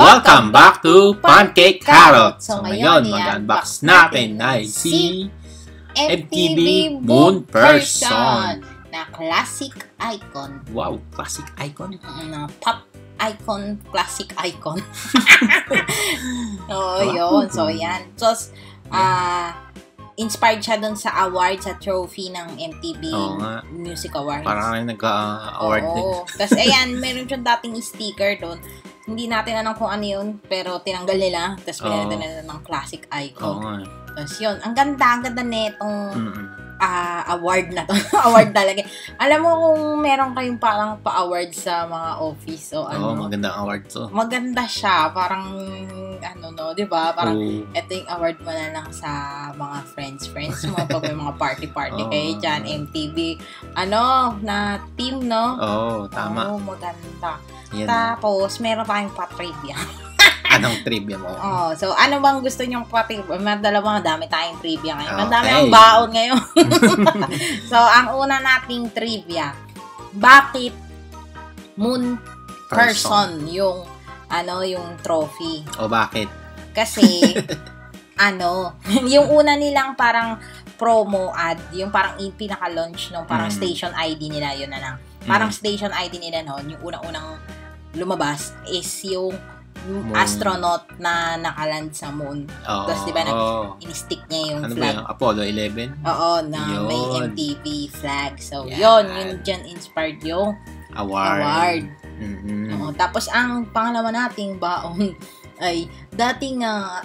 Welcome back to Pancake Carrot! So, ngayon, mag-unbox natin ay si MTV Moon Person. na classic icon. Wow, classic icon. Na pop icon, classic icon. Oo, Wow. yun. So, yan. So, ah, inspired siya dun sa award, sa trophy ng MTV Oo nga. Music Awards. Parang kami nag-award din. Tapos, ayan, meron siyang dating sticker doon. Hindi natin alam kung ano yun, pero tinanggal nila. Tapos, pinalitan nila ng classic Oo icon. nga. Tapos, yun. Ang ganda, ang ganda netong Mm-mm. Ah, award na to. award talaga. Alam mo kung meron kayong parang pa-award sa mga office o Oo, ano. magandang award to. maganda siya. Parang, ano no, di ba? Parang, Oo. ito yung award mo na lang sa mga friends, friends mo. pag may mga party-party Oo. kayo dyan, MTV. Ano, na team, no? Oo, tama. Oo, maganda. Yan. Tapos, meron tayong pa-trivia. Anong trivia mo? Oh, so ano bang gusto nyong pa-trivia? Madala mga dami tayong trivia ngayon. Madami Okay. ang baon ngayon. so, ang una nating trivia, bakit moon person, yung ano, yung trophy? O bakit? Kasi ano, yung una nilang parang promo ad, yung parang pinaka-launch nung parang Mm. station ID nila, yun na lang. Parang Mm. station ID nila noon, yung unang-unang lumabas is yung Moon. astronaut na nakaland sa moon. Oo. Tapos, di ba, nag- oo. In-stick niya yung Ano flag. yung Apollo 11? Oo, na may Yun. MTV flag. So, Yan. yun, yun dyan inspired yung Award. award. Mm-mm. Oo, tapos, ang pangalawa nating baon ay dating ah,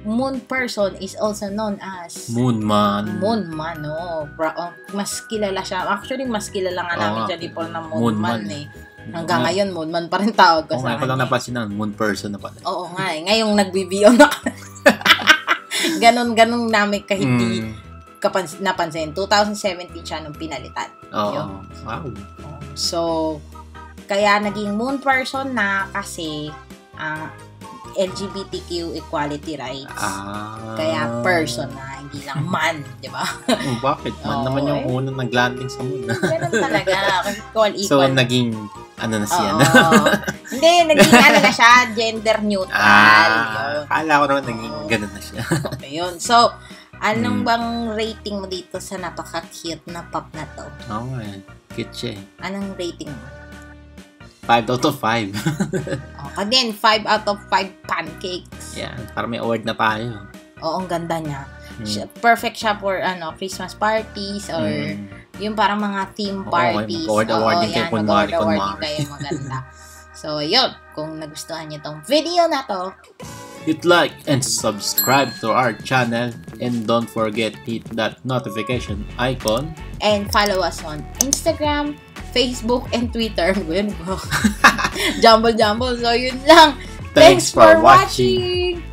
moon person is also known as Moon Man. Moon Man, oh. Bra- oh, mas kilala siya. Actually, mas kilala nga namin nga. siya di Paul na Moon, Moon Man, Man. eh. Hanggang ngayon, Moon Man pa rin tawag ko Oo, sa ngayon ko lang napansin na Moon Person na pala. Oo nga eh. Ngayong nagbibiyo na ganon ganon namin ka hindi Mm. kapans- napansin. 2017 siya nung pinalitan. Oo. Yun. Wow. So, kaya naging moon person na kasi ah, LGBTQ equality rights. Ah. Kaya person na, hindi lang man, di ba? Oh, bakit? Man Oo, naman yung eh. unang nag-landing sa moon. Ganun talaga. Kasi equal, so, naging, ano na siya? Oo. hindi, naging ano na siya, gender neutral. ah, kala ko naman naging ganun na siya. Ayun. So, anong Hmm. bang rating mo dito sa napaka-cute na pop na to? Oo nga, eh. cute siya eh. Anong rating mo? 5 out of 5. Okay din, 5 out of 5 pancakes. Yan, para may award na tayo. Oo, ang ganda niya. Siya- Perfect siya for ano Christmas parties or Mm. yung parang mga theme Oo, parties. mag-award-award din kayo, yan, kunwari, kunwari. kayo, maganda. so, yun. Kung nagustuhan niyo tong video na to, Hit like and subscribe to our channel and don't forget hit that notification icon. and follow us on Instagram, Facebook, and Twitter. Yun po. jumble, jumble. So, yun lang. Thanks, for watching. watching.